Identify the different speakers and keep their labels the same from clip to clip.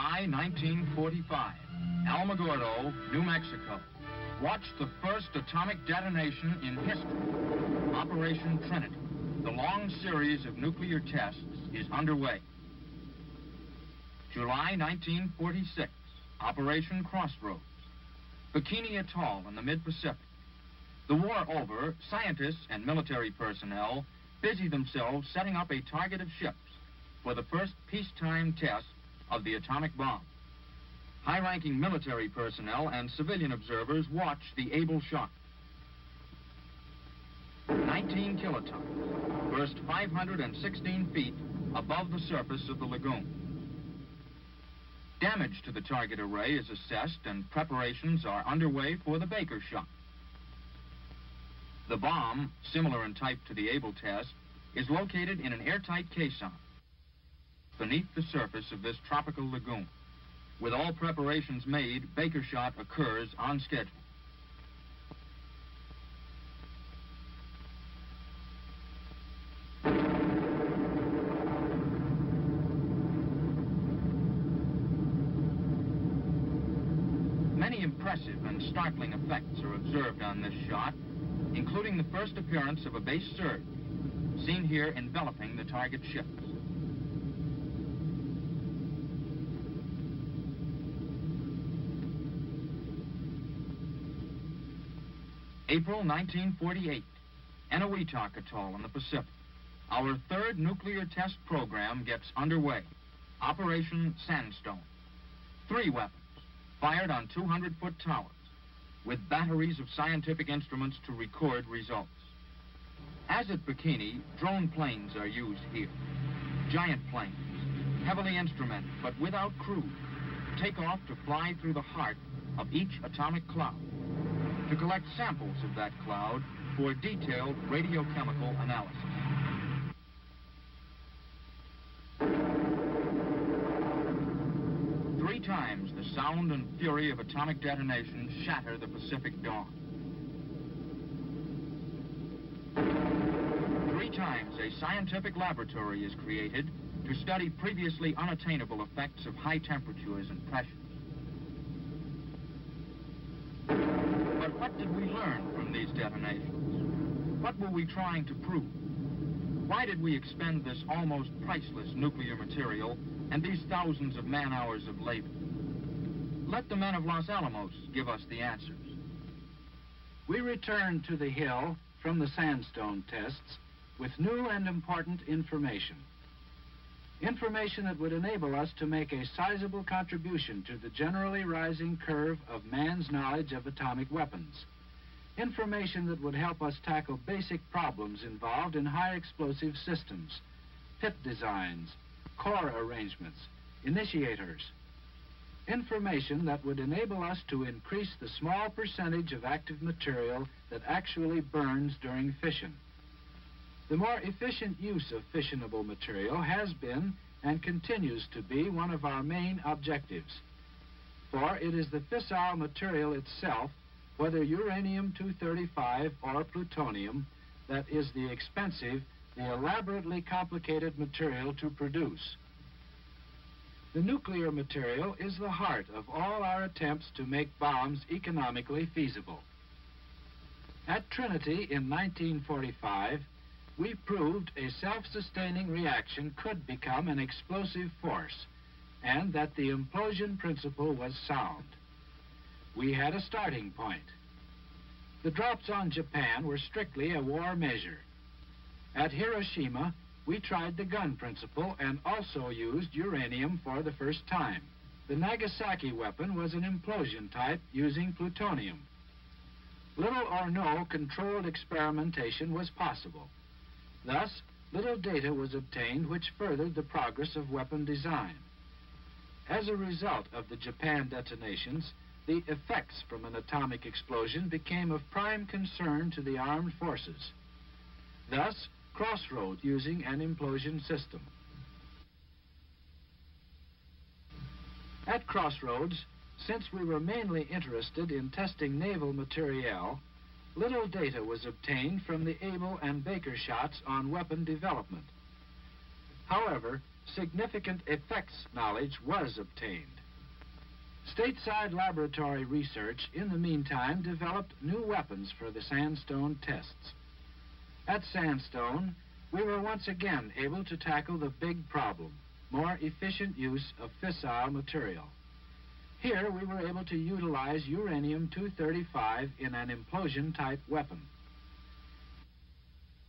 Speaker 1: July 1945, Alamogordo, New Mexico. Watch the first atomic detonation in history. Operation Trinity. The long series of nuclear tests is underway. July 1946, Operation Crossroads. Bikini Atoll in the mid-Pacific. The war over, scientists and military personnel busy themselves setting up a target of ships for the first peacetime test of the atomic bomb. High-ranking military personnel and civilian observers watch the able shot. 19 kilotons, burst 516 feet above the surface of the lagoon. Damage to the target array is assessed and preparations are underway for the Baker shot. The bomb, similar in type to the Able test, is located in an airtight caisson beneath the surface of this tropical lagoon. With all preparations made, Baker shot occurs on schedule. Many impressive and startling effects are observed on this shot, including the first appearance of a base surge, seen here enveloping the target ships. April 1948, Eniwetok Atoll in the Pacific. Our third nuclear test program gets underway. Operation Sandstone. Three weapons, fired on 200-foot towers, with batteries of scientific instruments to record results. As at Bikini, drone planes are used here. Giant planes, heavily instrumented but without crew, take off to fly through the heart of each atomic cloud to collect samples of that cloud for detailed radiochemical analysis. Three times the sound and fury of atomic detonation shatter the Pacific dawn. Three times a scientific laboratory is created to study previously unattainable effects of high temperatures and pressures. But what did we learn from these detonations? What were we trying to prove? Why did we expend this almost priceless nuclear material and these thousands of man-hours of labor? Let the men of Los Alamos give us the answers.
Speaker 2: We returned to the Hill from the sandstone tests with new and important information. Information that would enable us to make a sizable contribution to the generally rising curve of man's knowledge of atomic weapons. Information that would help us tackle basic problems involved in high explosive systems, pit designs, core arrangements, initiators. Information that would enable us to increase the small percentage of active material that actually burns during fission. The more efficient use of fissionable material has been and continues to be one of our main objectives. For it is the fissile material itself, whether uranium-235 or plutonium, that is the expensive, the elaborately complicated material to produce. The nuclear material is the heart of all our attempts to make bombs economically feasible. At Trinity in 1945, we proved a self-sustaining reaction could become an explosive force and that the implosion principle was sound. We had a starting point. The drops on Japan were strictly a war measure. At Hiroshima, we tried the gun principle and also used uranium for the first time. The Nagasaki weapon was an implosion type using plutonium. Little or no controlled experimentation was possible. Thus, little data was obtained which furthered the progress of weapon design. As a result of the Japan detonations, the effects from an atomic explosion became of prime concern to the armed forces. Thus, Crossroads using an implosion system. At Crossroads, since we were mainly interested in testing naval materiel, little data was obtained from the Able and Baker shots on weapon development. However, significant effects knowledge was obtained. Stateside laboratory research, in the meantime, developed new weapons for the sandstone tests. At Sandstone, we were once again able to tackle the big problem, more efficient use of fissile material. Here, we were able to utilize uranium-235 in an implosion-type weapon.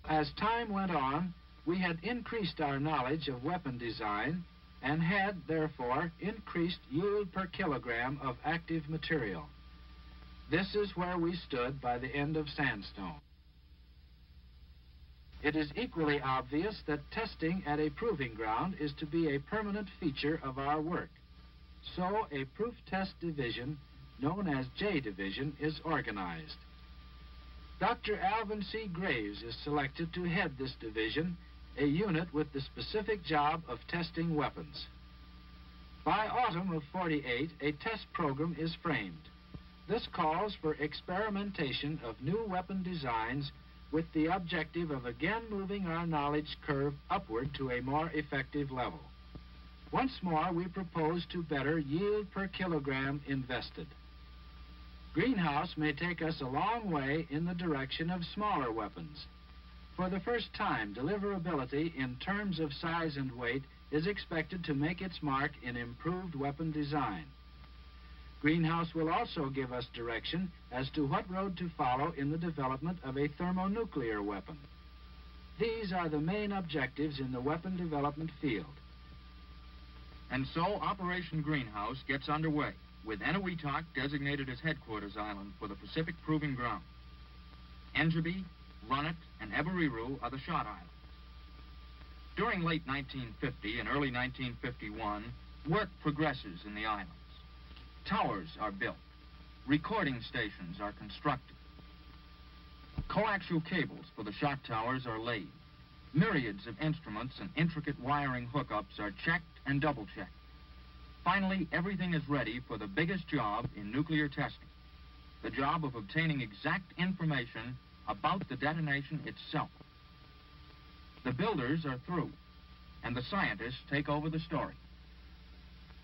Speaker 2: As time went on, we had increased our knowledge of weapon design and had, therefore, increased yield per kilogram of active material. This is where we stood by the end of sandstone. It is equally obvious that testing at a proving ground is to be a permanent feature of our work. So a proof test division, known as J Division, is organized. Dr. Alvin C. Graves is selected to head this division a unit with the specific job of testing weapons. By autumn of 48, a test program is framed. This calls for experimentation of new weapon designs with the objective of again moving our knowledge curve upward to a more effective level. Once more, we propose to better yield per kilogram invested. Greenhouse may take us a long way in the direction of smaller weapons. For the first time, deliverability in terms of size and weight is expected to make its mark in improved weapon design. Greenhouse will also give us direction as to what road to follow in the development of a thermonuclear weapon. These are the main objectives in the weapon development field.
Speaker 1: And so Operation Greenhouse gets underway, with Eniwetok designated as headquarters island for the Pacific Proving Ground. Engebi, Runit, and Eberiru are the shot islands. During late 1950 and early 1951, work progresses in the islands. Towers are built. Recording stations are constructed. Coaxial cables for the shot towers are laid. Myriads of instruments and intricate wiring hookups are checked and double-checked. Finally, everything is ready for the biggest job in nuclear testing, the job of obtaining exact information about the detonation itself. The builders are through, and the scientists take over the story.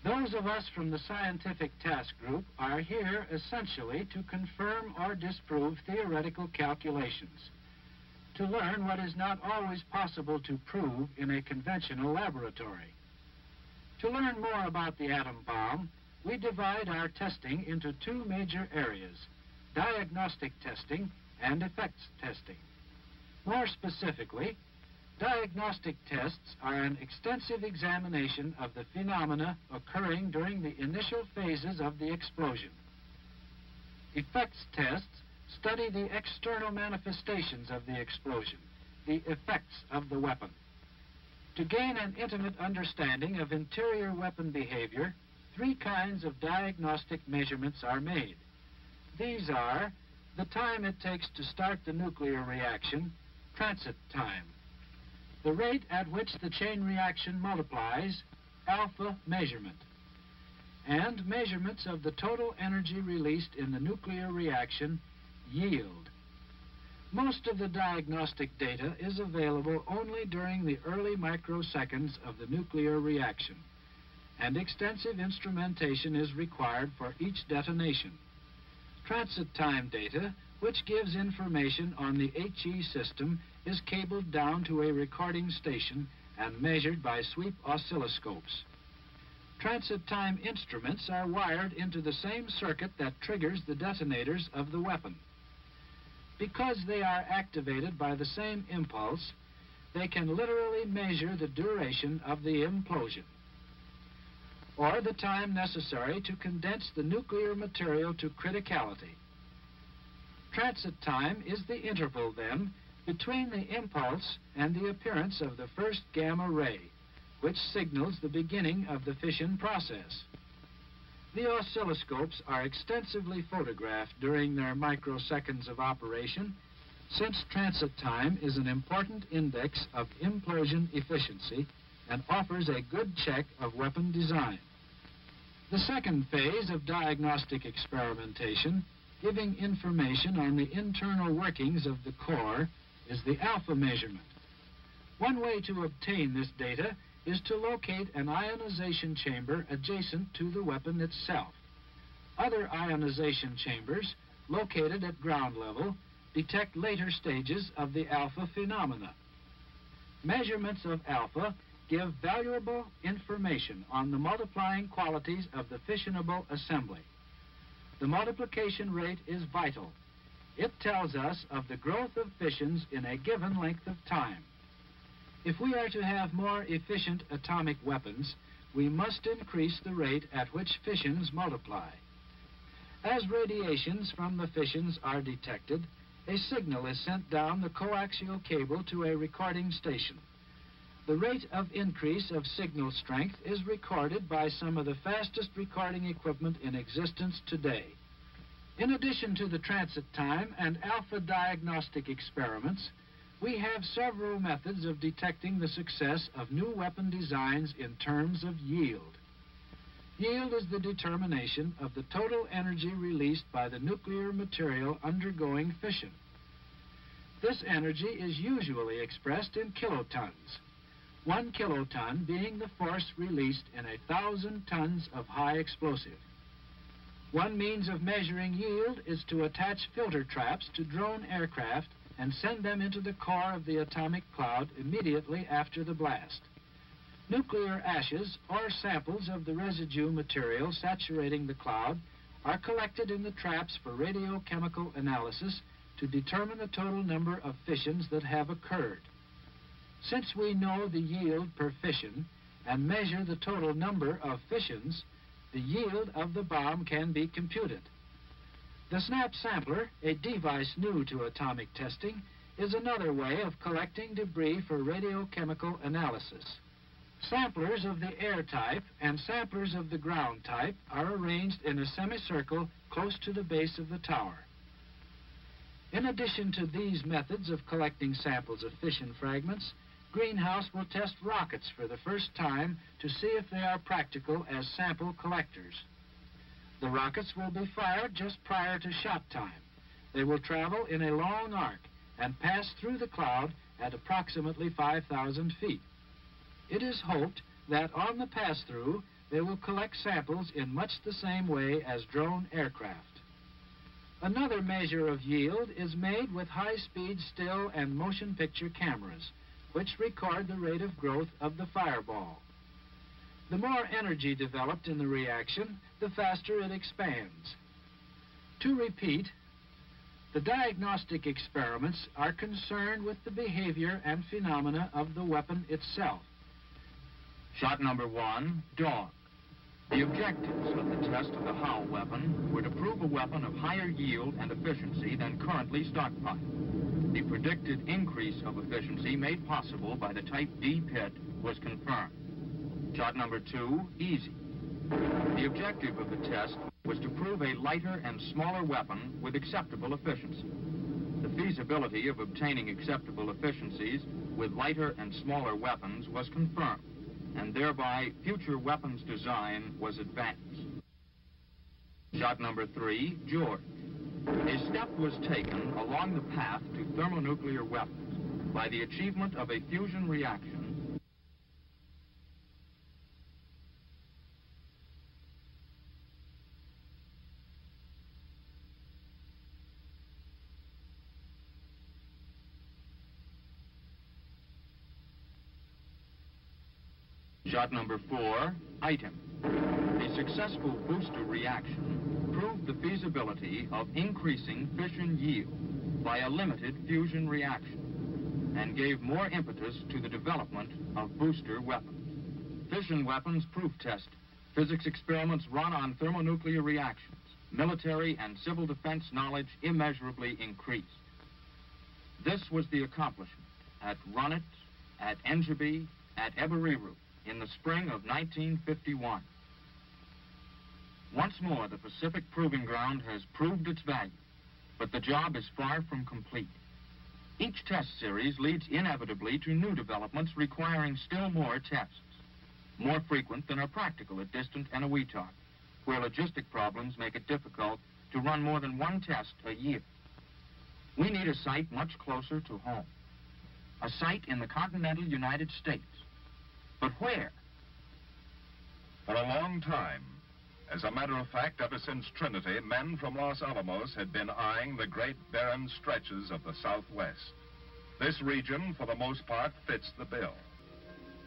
Speaker 2: Those of us from the scientific task group are here essentially to confirm or disprove theoretical calculations, to learn what is not always possible to prove in a conventional laboratory. To learn more about the atom bomb, we divide our testing into two major areas, diagnostic testing and effects testing. More specifically, diagnostic tests are an extensive examination of the phenomena occurring during the initial phases of the explosion. Effects tests study the external manifestations of the explosion, the effects of the weapon. To gain an intimate understanding of interior weapon behavior, three kinds of diagnostic measurements are made. These are the time it takes to start the nuclear reaction, transit time. The rate at which the chain reaction multiplies, alpha measurement. And measurements of the total energy released in the nuclear reaction, yield. Most of the diagnostic data is available only during the early microseconds of the nuclear reaction, and extensive instrumentation is required for each detonation. Transit time data, which gives information on the HE system, is cabled down to a recording station and measured by sweep oscilloscopes. Transit time instruments are wired into the same circuit that triggers the detonators of the weapon. Because they are activated by the same impulse, they can literally measure the duration of the implosion or the time necessary to condense the nuclear material to criticality. Transit time is the interval, then, between the impulse and the appearance of the first gamma ray, which signals the beginning of the fission process. The oscilloscopes are extensively photographed during their microseconds of operation, since transit time is an important index of implosion efficiency and offers a good check of weapon design. The second phase of diagnostic experimentation, giving information on the internal workings of the core, is the alpha measurement. One way to obtain this data is to locate an ionization chamber adjacent to the weapon itself. Other ionization chambers, located at ground level, detect later stages of the alpha phenomena. Measurements of alpha give valuable information on the multiplying qualities of the fissionable assembly. The multiplication rate is vital. It tells us of the growth of fissions in a given length of time. If we are to have more efficient atomic weapons, we must increase the rate at which fissions multiply. As radiations from the fissions are detected, a signal is sent down the coaxial cable to a recording station. The rate of increase of signal strength is recorded by some of the fastest recording equipment in existence today. In addition to the transit time and alpha diagnostic experiments, we have several methods of detecting the success of new weapon designs in terms of yield. Yield is the determination of the total energy released by the nuclear material undergoing fission. This energy is usually expressed in kilotons one kiloton being the force released in a thousand tons of high explosive. One means of measuring yield is to attach filter traps to drone aircraft and send them into the core of the atomic cloud immediately after the blast. Nuclear ashes or samples of the residue material saturating the cloud are collected in the traps for radiochemical analysis to determine the total number of fissions that have occurred. Since we know the yield per fission and measure the total number of fissions, the yield of the bomb can be computed. The SNAP sampler, a device new to atomic testing, is another way of collecting debris for radiochemical analysis. Samplers of the air type and samplers of the ground type are arranged in a semicircle close to the base of the tower. In addition to these methods of collecting samples of fission fragments, Greenhouse will test rockets for the first time to see if they are practical as sample collectors. The rockets will be fired just prior to shot time. They will travel in a long arc and pass through the cloud at approximately 5,000 feet. It is hoped that on the pass-through, they will collect samples in much the same way as drone aircraft. Another measure of yield is made with high-speed still and motion picture cameras which record the rate of growth of the fireball. The more energy developed in the reaction, the faster it expands. To repeat, the diagnostic experiments are concerned with the behavior and phenomena of the weapon itself.
Speaker 1: Shot number one, dog. The objectives of the test of the Howe weapon were to prove a weapon of higher yield and efficiency than currently stockpiled. The predicted increase of efficiency made possible by the Type D pit was confirmed. Shot number two, easy. The objective of the test was to prove a lighter and smaller weapon with acceptable efficiency. The feasibility of obtaining acceptable efficiencies with lighter and smaller weapons was confirmed and thereby future weapons design was advanced. Shot number three, George. A step was taken along the path to thermonuclear weapons by the achievement of a fusion reaction Shot number four, item. A successful booster reaction proved the feasibility of increasing fission yield by a limited fusion reaction and gave more impetus to the development of booster weapons. Fission weapons proof test. Physics experiments run on thermonuclear reactions. Military and civil defense knowledge immeasurably increased. This was the accomplishment at Runit, at Engebi, at Eberiru in the spring of 1951. Once more, the Pacific Proving Ground has proved its value, but the job is far from complete. Each test series leads inevitably to new developments requiring still more tests, more frequent than are practical at distant and Eniwetok, where logistic problems make it difficult to run more than one test a year. We need a site much closer to home, a site in the continental United States, But where?
Speaker 3: For a long time, as a matter of fact, ever since Trinity, men from Los Alamos had been eyeing the great barren stretches of the Southwest. This region, for the most part, fits the bill.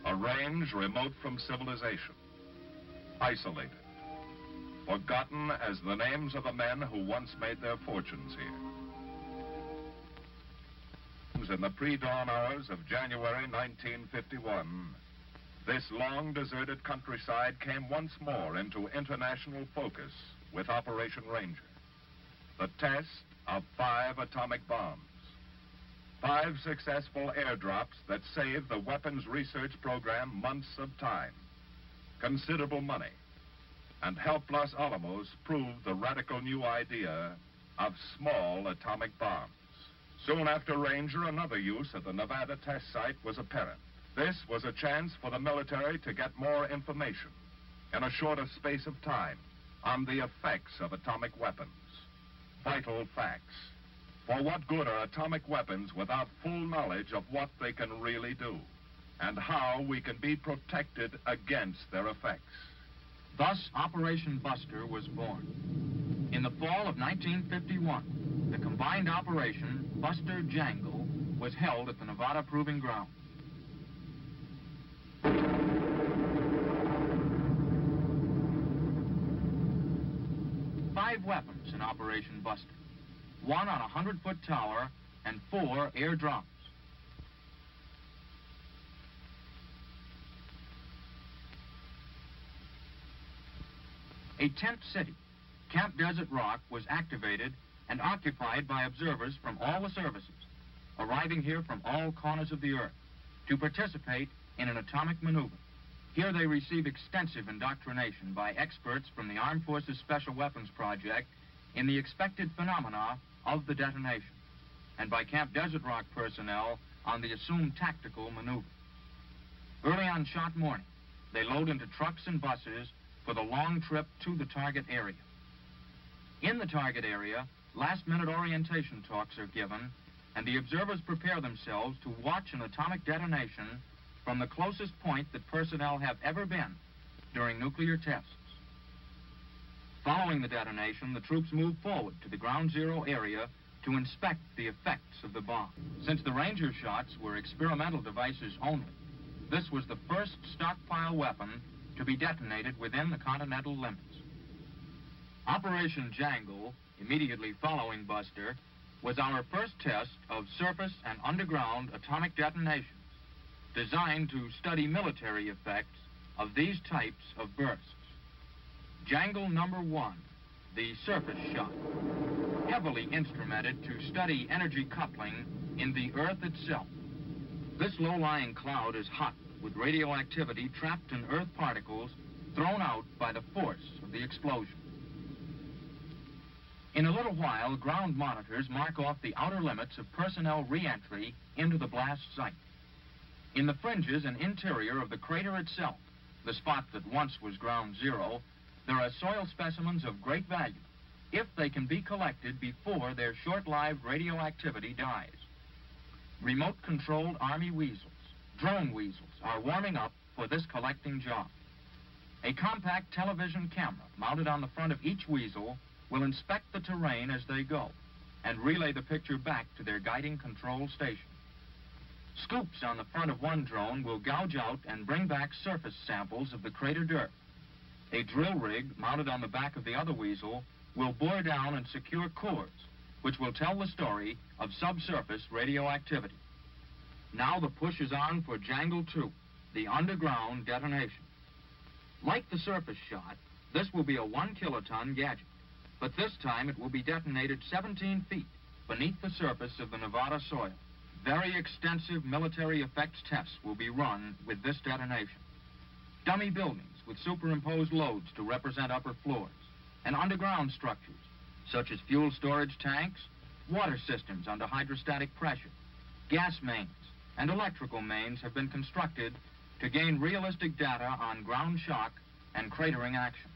Speaker 3: A range remote from civilization, isolated, forgotten as the names of the men who once made their fortunes here. In the pre-dawn hours of January 1951, this long deserted countryside came once more into international focus with Operation Ranger. The test of five atomic bombs. Five successful airdrops that saved the weapons research program months of time, considerable money, and helped Los Alamos prove the radical new idea of small atomic bombs. Soon after Ranger, another use of the Nevada test site was apparent. This was a chance for the military to get more information in a shorter space of time on the effects of atomic weapons. Vital facts. For what good are atomic weapons without full knowledge of what they can really do and how we can be protected against their effects?
Speaker 1: Thus, Operation Buster was born. In the fall of 1951, the combined operation Buster Jangle was held at the Nevada Proving Ground. Five weapons in Operation Buster. One on a 100-foot tower and four air. A tent city, Camp Desert Rock, was activated and occupied by observers from all the services, arriving here from all corners of the earth to participate in an atomic maneuver. Here they receive extensive indoctrination by experts from the Armed Forces Special Weapons Project in the expected phenomena of the detonation, and by Camp Desert Rock personnel on the assumed tactical maneuver. Early on shot morning, they load into trucks and buses for the long trip to the target area. In the target area, last-minute orientation talks are given, and the observers prepare themselves to watch an atomic detonation from the closest point that personnel have ever been during nuclear tests. Following the detonation, the troops move forward to the ground zero area to inspect the effects of the bomb. Since the Ranger shots were experimental devices only, this was the first stockpile weapon to be detonated within the continental limits. Operation Jangle, immediately following Buster, was our first test of surface and underground atomic detonations designed to study military effects of these types of bursts. Jangle number one, the surface shot, heavily instrumented to study energy coupling in the Earth itself. This low-lying cloud is hot with radioactivity trapped in Earth particles thrown out by the force of the explosion. In a little while, ground monitors mark off the outer limits of personnel re-entry into the blast site. In the fringes and interior of the crater itself, the spot that once was ground zero, there are soil specimens of great value if they can be collected before their short-lived radioactivity dies. Remote-controlled Army weasels, drone weasels, are warming up for this collecting job. A compact television camera mounted on the front of each weasel will inspect the terrain as they go and relay the picture back to their guiding control station. Scoops on the front of one drone will gouge out and bring back surface samples of the crater dirt. A drill rig mounted on the back of the other weasel will bore down and secure cores, which will tell the story of subsurface radioactivity. Now the push is on for Jangle 2, the underground detonation. Like the surface shot, this will be a one kiloton gadget, but this time it will be detonated 17 feet beneath the surface of the Nevada soil. Very extensive military effects tests will be run with this detonation. Dummy buildings with superimposed loads to represent upper floors, and underground structures, such as fuel storage tanks, water systems under hydrostatic pressure, gas mains, and electrical mains have been constructed to gain realistic data on ground shock and cratering action.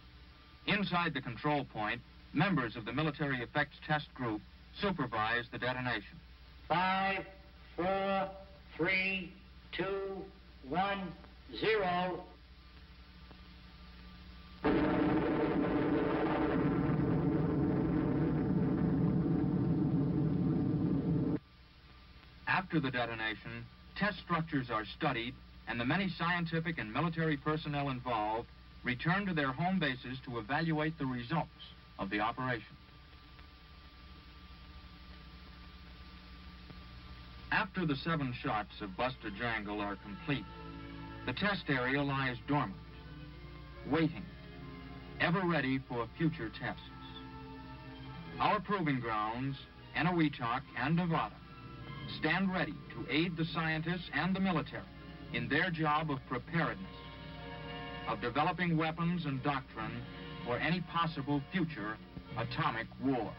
Speaker 1: Inside the control point, members of the military effects test group supervise the detonation.
Speaker 4: Five, four, three, two, one, zero.
Speaker 1: After the detonation, test structures are studied, and the many scientific and military personnel involved return to their home bases to evaluate the results of the operation. After the seven shots of Buster Jangle are complete, the test area lies dormant, waiting, ever ready for future tests. Our proving grounds, Eniwetok and Nevada, stand ready to aid the scientists and the military in their job of preparedness, of developing weapons and doctrine for any possible future atomic war.